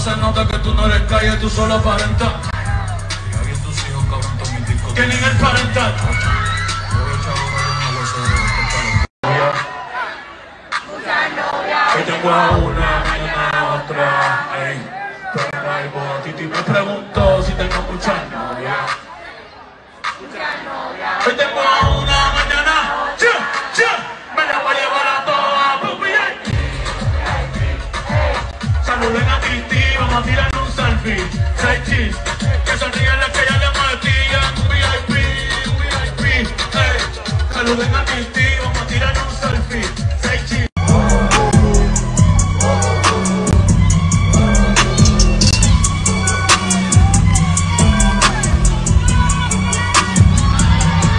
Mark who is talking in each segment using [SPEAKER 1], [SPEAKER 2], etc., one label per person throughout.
[SPEAKER 1] se nota que tú no eres calle, tú solo aparentas. Diga bien tus hijos, cabrón, todos mis discos. Tienen el parental. Tengo a una, mañana a otra, ey. Pero no hay. Titi me preguntó si tengo muchas novias. Chis, que sonríen las que ya le metían. Un VIP, VIP, ey. Saluden a Titi, vamos a tirar un selfie. Seis.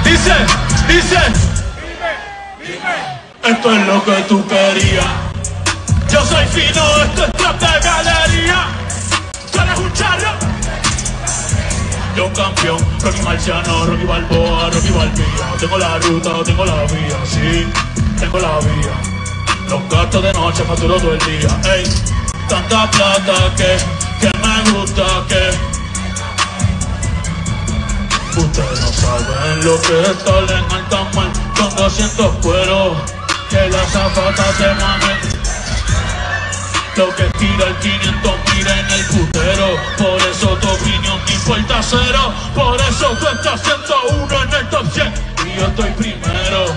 [SPEAKER 1] Dice, dice. Esto es lo que tú querías. Yo soy fino, esto es trap de galería. Yo campeón, Rocky Marciano, Rocky Balboa, Rocky Balbía. Tengo la ruta, tengo la vía, sí, tengo la vía. Los gastos de noche facturo todo el día. Ey, tanta plata que, que me gusta que. Ustedes no saben lo que es estar en alta mar con 200 cueros que la zafata se mamen. Lo que tira el 500 mira estás 101 en el top 100 Y yo estoy primero